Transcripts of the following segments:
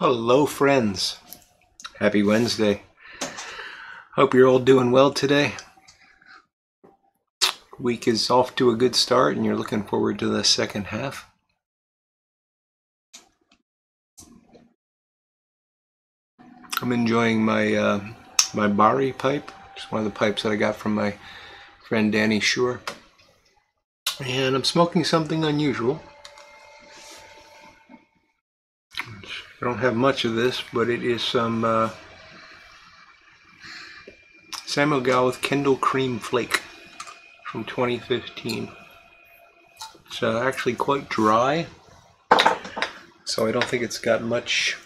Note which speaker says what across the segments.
Speaker 1: Hello, friends. Happy Wednesday. Hope you're all doing well today. Week is off to a good start, and you're looking forward to the second half. I'm enjoying my uh, my Bari pipe. It's one of the pipes that I got from my friend Danny Shore. And I'm smoking something unusual. I don't have much of this, but it is some uh, Samuel Gawith Kendall Cream Flake from 2015. It's uh, actually quite dry, so I don't think it's got much.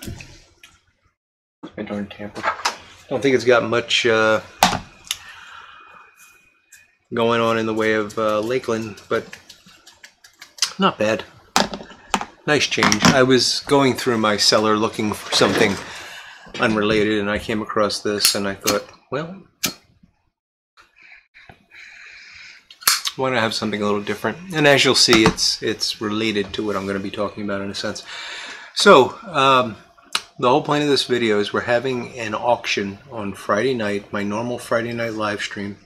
Speaker 1: Darn tamper. I don't think it's got much uh, going on in the way of uh, Lakeland, but not bad nice change. I was going through my cellar looking for something unrelated, and I came across this, and I thought, well, why not have something a little different? And as you'll see, it's it's related to what I'm going to be talking about in a sense. So, um, the whole point of this video is we're having an auction on Friday night, my normal Friday night live stream.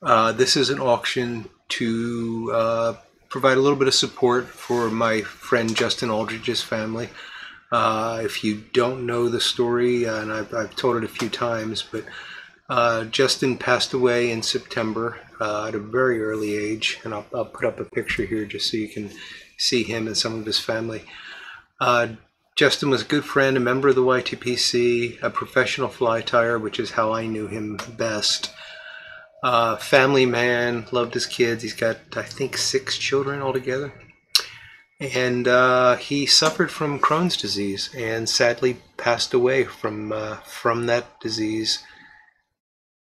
Speaker 1: Uh, this is an auction to uh, provide a little bit of support for my friend Justin Aldrich's family. Uh, if you don't know the story, and I've, I've, told it a few times, but uh, Justin passed away in September uh, at a very early age, and I'll, I'll, put up a picture here just so you can see him and some of his family. Uh, Justin was a good friend, a member of the YTPC, a professional fly tyer, which is how I knew him best. Uh, family man, loved his kids. He's got, I think, six children altogether. And uh, he suffered from Crohn's disease and sadly passed away from uh, from that disease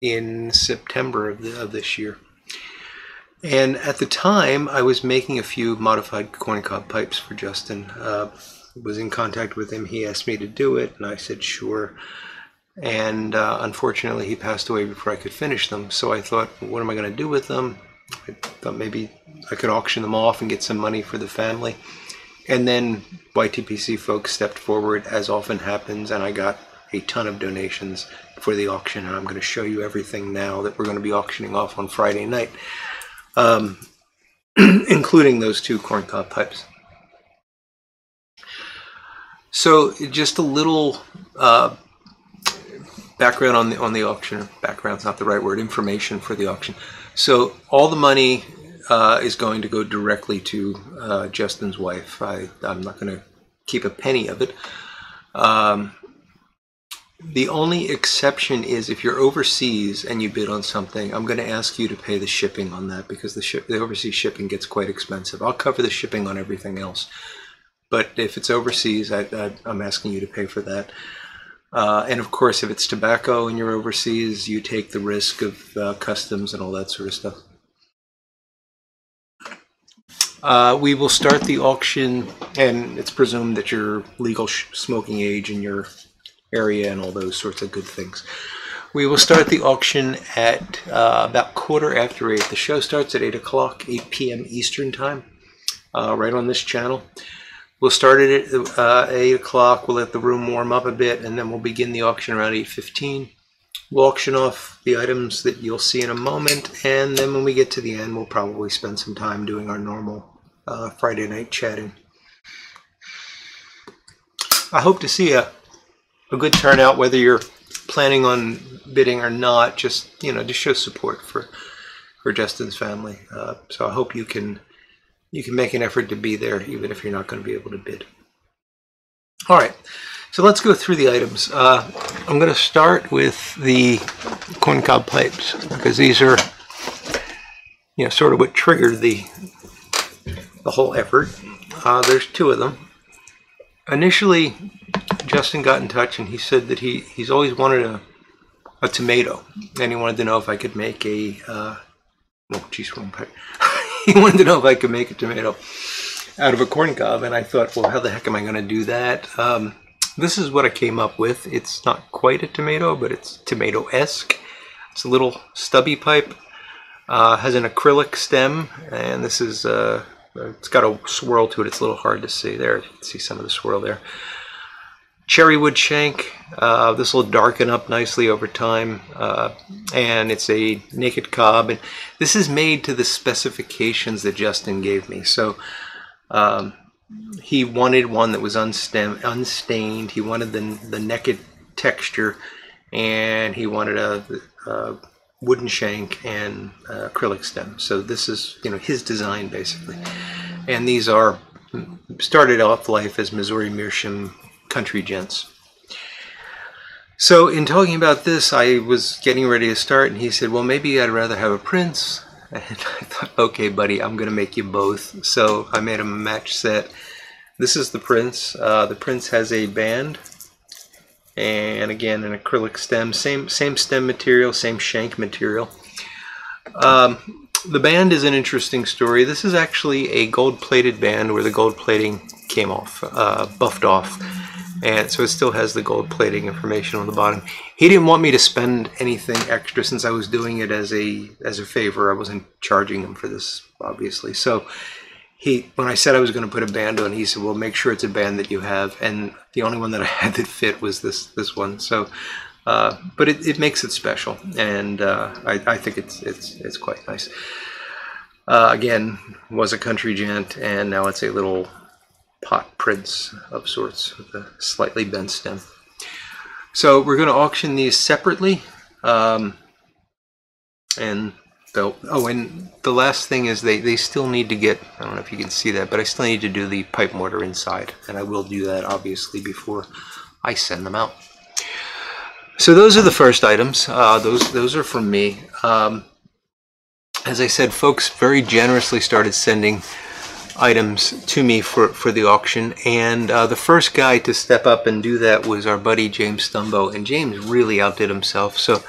Speaker 1: in September of, the, of this year. And at the time, I was making a few modified corncob pipes for Justin. Uh, was in contact with him. He asked me to do it, and I said sure and uh, unfortunately he passed away before I could finish them. So I thought, what am I going to do with them? I thought maybe I could auction them off and get some money for the family. And then YTPC folks stepped forward, as often happens, and I got a ton of donations for the auction. And I'm going to show you everything now that we're going to be auctioning off on Friday night, um, including those two corncob pipes. So, just a little uh, background on the on the auction. Background's not the right word. Information for the auction. So all the money uh, is going to go directly to uh, Justin's wife. I I'm not going to keep a penny of it. Um, the only exception is if you're overseas and you bid on something, I'm going to ask you to pay the shipping on that because the ship the overseas shipping gets quite expensive. I'll cover the shipping on everything else, but if it's overseas, I, I, I'm asking you to pay for that. Uh, and of course, if it's tobacco and you're overseas, you take the risk of uh, customs and all that sort of stuff. Uh, we will start the auction, and it's presumed that you're legal smoking age in your area and all those sorts of good things. We will start the auction at uh, about quarter after 8. The show starts at 8 o'clock, 8 p.m. Eastern Time, uh, right on this channel. We'll start it at uh, 8 o'clock. We'll let the room warm up a bit, and then we'll begin the auction around 8.15. We'll auction off the items that you'll see in a moment, and then when we get to the end, we'll probably spend some time doing our normal uh, Friday night chatting. I hope to see a, a good turnout, whether you're planning on bidding or not, just, you know, to show support for, for Justin's family. Uh, so I hope you can you can make an effort to be there even if you're not going to be able to bid. All right, so let's go through the items. Uh, I'm going to start with the corncob pipes because these are, you know, sort of what triggered the the whole effort. Uh, there's two of them. Initially, Justin got in touch and he said that he he's always wanted a a tomato, and he wanted to know if I could make a uh, oh, geez, wrong pipe. he wanted to know if I could make a tomato out of a corn cob, and I thought, well, how the heck am I going to do that? Um, this is what I came up with. It's not quite a tomato, but it's tomato-esque. It's a little stubby pipe, uh, has an acrylic stem, and this is, uh, it's got a swirl to it. It's a little hard to see there. You can see some of the swirl there. Cherry wood shank. Uh, this will darken up nicely over time, uh, and it's a naked cob. And this is made to the specifications that Justin gave me. So um, he wanted one that was unstained. He wanted the the naked texture, and he wanted a, a wooden shank and acrylic stem. So this is you know his design basically, and these are started off life as Missouri Meerschaum country gents. So in talking about this, I was getting ready to start, and he said, "Well, maybe I'd rather have a Prince." And I thought, "Okay, buddy, I'm gonna make you both." So I made him a match set. This is the Prince. Uh, the Prince has a band, and again an acrylic stem, same same stem material, same shank material. Um, the band is an interesting story. This is actually a gold-plated band where the gold plating came off, uh, buffed off and so it still has the gold plating information on the bottom. He didn't want me to spend anything extra since I was doing it as a as a favor. I wasn't charging him for this, obviously. So he, when I said I was going to put a band on, he said, "Well, make sure it's a band that you have." And the only one that I had that fit was this this one. So, uh, but it, it makes it special, and uh, I, I think it's it's it's quite nice. Uh, again, was a country gent, and now it's a little pot Prince of sorts with a slightly bent stem. So we're going to auction these separately. Um, and oh, and the last thing is they, they still need to get, I don't know if you can see that, but I still need to do the pipe mortar inside. And I will do that obviously before I send them out. So those are the first items. Uh, those, those are from me. Um, as I said, folks very generously started sending items to me for, for the auction. And uh, the first guy to step up and do that was our buddy James Stumbo. And James really outdid himself. So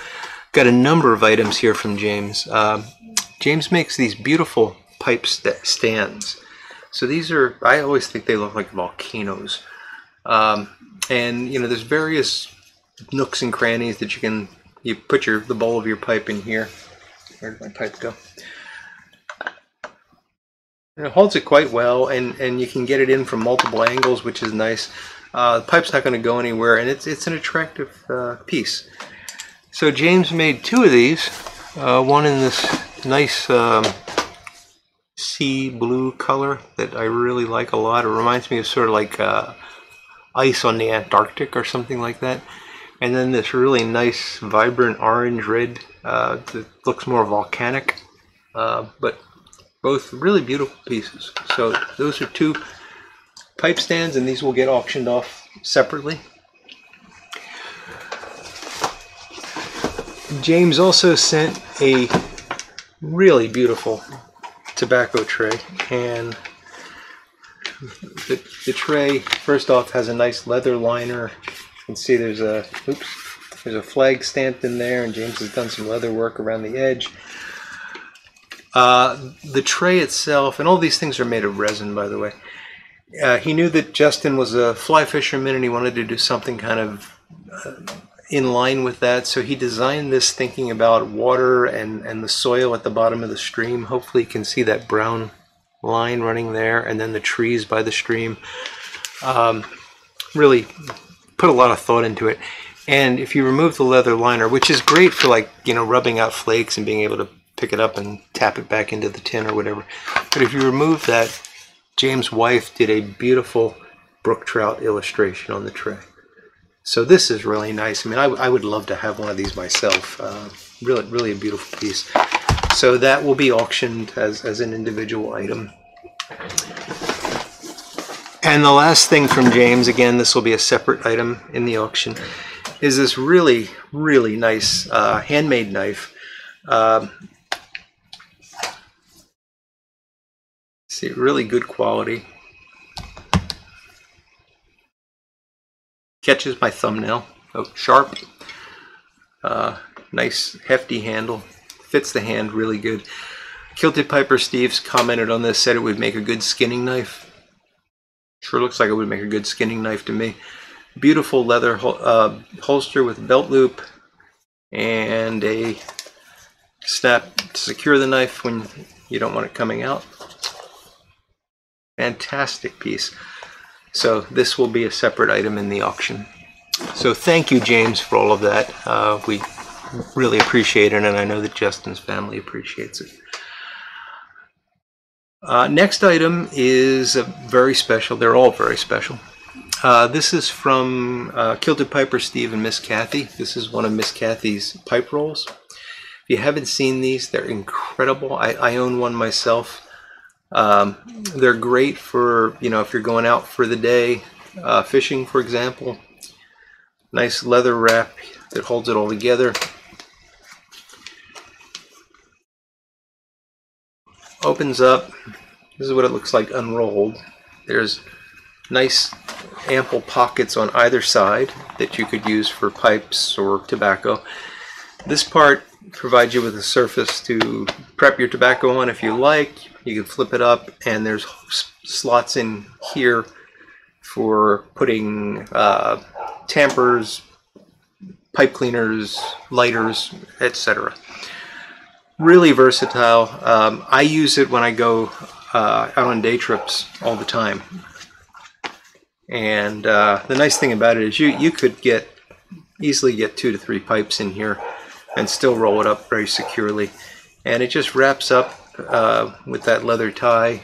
Speaker 1: got a number of items here from James. Uh, James makes these beautiful pipe st stands. So these are, I always think they look like volcanoes. Um, and, you know, there's various nooks and crannies that you can, you put your the bowl of your pipe in here. Where did my pipe go? And it holds it quite well, and, and you can get it in from multiple angles, which is nice. Uh, the pipe's not going to go anywhere, and it's, it's an attractive uh, piece. So James made two of these, uh, one in this nice um, sea blue color that I really like a lot. It reminds me of sort of like uh, ice on the Antarctic or something like that. And then this really nice, vibrant orange red uh, that looks more volcanic, uh, but both really beautiful pieces. So those are two pipe stands and these will get auctioned off separately. James also sent a really beautiful tobacco tray and the, the tray first off has a nice leather liner you can see there's a oops there's a flag stamped in there and James has done some leather work around the edge uh, the tray itself, and all these things are made of resin, by the way. Uh, he knew that Justin was a fly fisherman and he wanted to do something kind of uh, in line with that. So he designed this thinking about water and, and the soil at the bottom of the stream. Hopefully, you can see that brown line running there, and then the trees by the stream. Um, really put a lot of thought into it. And if you remove the leather liner, which is great for like, you know, rubbing out flakes and being able to pick it up and tap it back into the tin or whatever. But if you remove that, James' wife did a beautiful brook trout illustration on the tray. So this is really nice. I mean, I, I would love to have one of these myself. Uh, really, really a beautiful piece. So that will be auctioned as, as an individual item. And the last thing from James, again, this will be a separate item in the auction, is this really, really nice uh, handmade knife. Uh, See, really good quality. Catches my thumbnail. Oh, sharp. Uh, nice hefty handle. Fits the hand really good. Kilted Piper Steves commented on this, said it would make a good skinning knife. Sure looks like it would make a good skinning knife to me. Beautiful leather hol uh, holster with belt loop and a snap to secure the knife when you don't want it coming out. Fantastic piece. So this will be a separate item in the auction. So thank you, James, for all of that. Uh, we really appreciate it, and I know that Justin's family appreciates it. Uh, next item is a very special. They're all very special. Uh, this is from uh, Kilted Piper Steve and Miss Kathy. This is one of Miss Kathy's pipe rolls. If you haven't seen these, they're incredible. I, I own one myself. Um, they're great for, you know, if you're going out for the day, uh, fishing, for example. Nice leather wrap that holds it all together. Opens up. This is what it looks like unrolled. There's nice ample pockets on either side that you could use for pipes or tobacco. This part provides you with a surface to prep your tobacco on if you like. You can flip it up and there's slots in here for putting uh, tampers, pipe cleaners, lighters, etc. Really versatile. Um, I use it when I go uh, out on day trips all the time. And uh, the nice thing about it is you, you could get easily get two to three pipes in here and still roll it up very securely. And it just wraps up uh, with that leather tie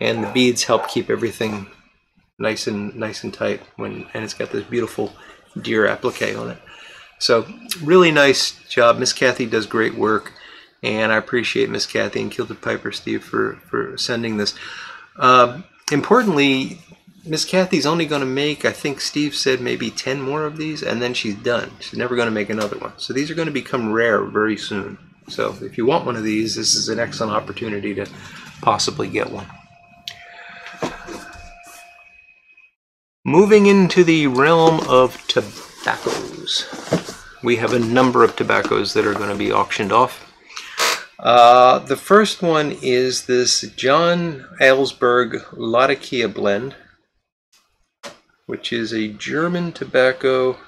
Speaker 1: and the beads help keep everything nice and nice and tight when and it's got this beautiful deer applique on it. So really nice job. Miss Kathy does great work and I appreciate Miss Kathy and Kilted Piper Steve for, for sending this. Uh, importantly, Miss Kathy's only going to make, I think Steve said maybe 10 more of these, and then she's done. She's never going to make another one. So these are going to become rare very soon. So if you want one of these, this is an excellent opportunity to possibly get one. Moving into the realm of tobaccos. We have a number of tobaccos that are going to be auctioned off. Uh, the first one is this John Aylesbury Latakia blend which is a German tobacco.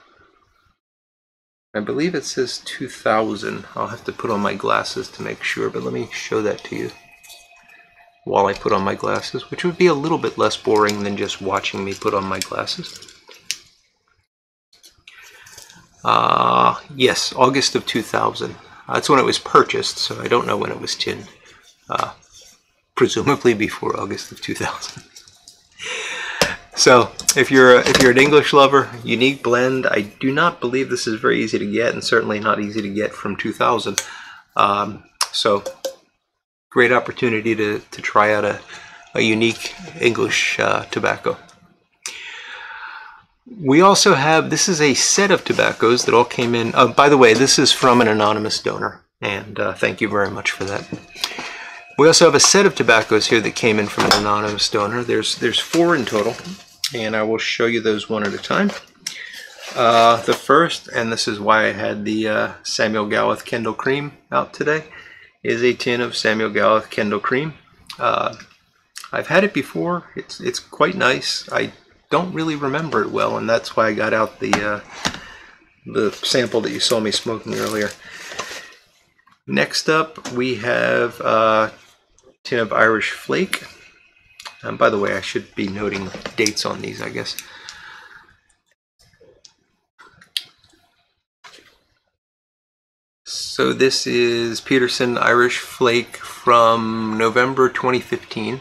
Speaker 1: I believe it says 2000. I'll have to put on my glasses to make sure, but let me show that to you while I put on my glasses, which would be a little bit less boring than just watching me put on my glasses. Uh, yes, August of 2000. That's when it was purchased, so I don't know when it was tinned. Uh, presumably before August of 2000. So if you're if you're an English lover, unique blend. I do not believe this is very easy to get, and certainly not easy to get from 2000. Um, so great opportunity to to try out a a unique English uh, tobacco. We also have this is a set of tobaccos that all came in. Uh, by the way, this is from an anonymous donor, and uh, thank you very much for that. We also have a set of tobaccos here that came in from an anonymous donor. There's there's four in total, and I will show you those one at a time. Uh, the first, and this is why I had the uh, Samuel Gawith Kendall Cream out today, is a tin of Samuel Gawith Kendall Cream. Uh, I've had it before. It's it's quite nice. I don't really remember it well, and that's why I got out the uh, the sample that you saw me smoking earlier. Next up, we have uh, tin of Irish Flake. Um, by the way, I should be noting dates on these, I guess. So this is Peterson Irish Flake from November 2015.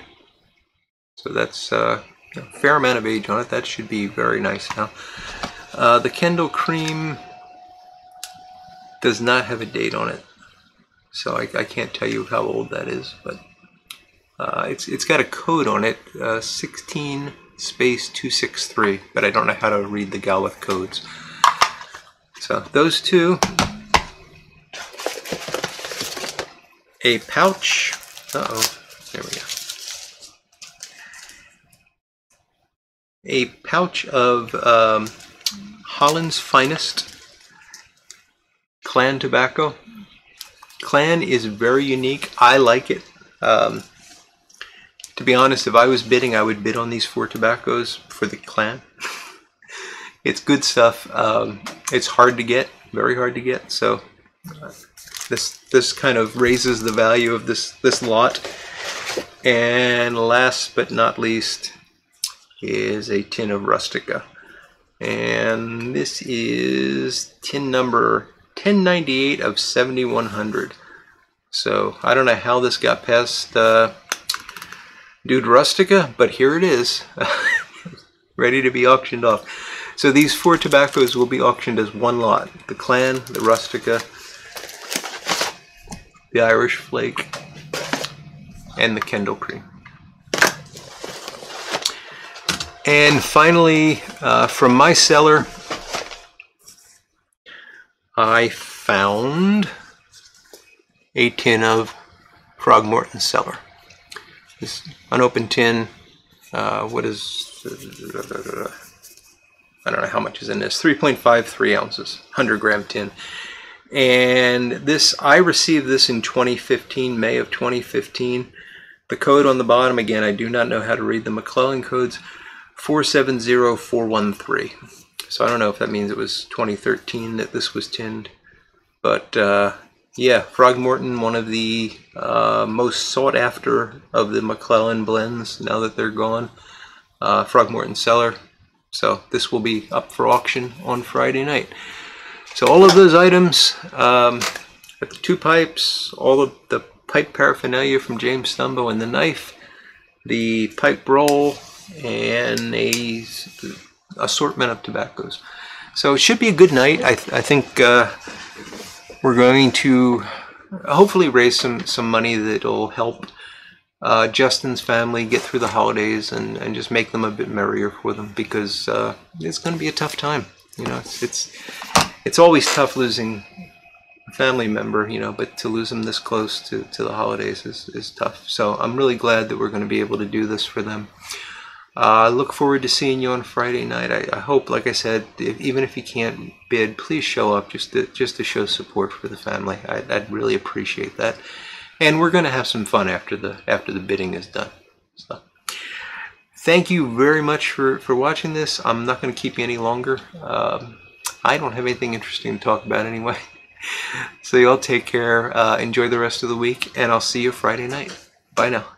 Speaker 1: So that's uh, a fair amount of age on it. That should be very nice now. Uh, the Kendall Cream does not have a date on it. So I, I can't tell you how old that is, but uh, it's it's got a code on it, uh, 16 space 263, but I don't know how to read the Gawith codes. So those two, a pouch. Uh oh, there we go. A pouch of um, Holland's finest clan tobacco. Clan is very unique. I like it. Um, to be honest, if I was bidding, I would bid on these four tobaccos for the clan. it's good stuff. Um, it's hard to get, very hard to get. So this this kind of raises the value of this this lot. And last but not least, is a tin of Rustica. And this is tin number 1098 of 7100. So I don't know how this got past uh, Dude Rustica, but here it is, ready to be auctioned off. So these four tobaccos will be auctioned as one lot. The Clan, the Rustica, the Irish Flake, and the Kendall Cream. And finally, uh, from my cellar, I found a tin of Frogmorton Cellar. This unopened tin, uh, what is, I don't know how much is in this, 3.53 ounces, 100 gram tin. And this, I received this in 2015, May of 2015. The code on the bottom, again, I do not know how to read the McClelland codes, 470413. So I don't know if that means it was 2013 that this was tinned. But uh, yeah, Frogmorton, one of the uh, most sought after of the McClelland blends now that they're gone. Uh, Frogmorton Cellar. So this will be up for auction on Friday night. So all of those items, um, the two pipes, all of the pipe paraphernalia from James Stumbo and the knife, the pipe roll, and a assortment of tobaccos. So it should be a good night. I, th I think uh, we're going to hopefully raise some, some money that'll help uh, Justin's family get through the holidays and, and just make them a bit merrier for them because uh, it's going to be a tough time. You know, it's, it's, it's always tough losing a family member, you know, but to lose them this close to, to the holidays is, is tough. So I'm really glad that we're going to be able to do this for them. I uh, look forward to seeing you on Friday night. I, I hope, like I said, if, even if you can't bid, please show up just to, just to show support for the family. I, would really appreciate that. And we're going to have some fun after the after the bidding is done. So, thank you very much for, for watching this. I'm not going to keep you any longer. Um, I don't have anything interesting to talk about anyway. so y'all take care. Uh, enjoy the rest of the week, and I'll see you Friday night. Bye now.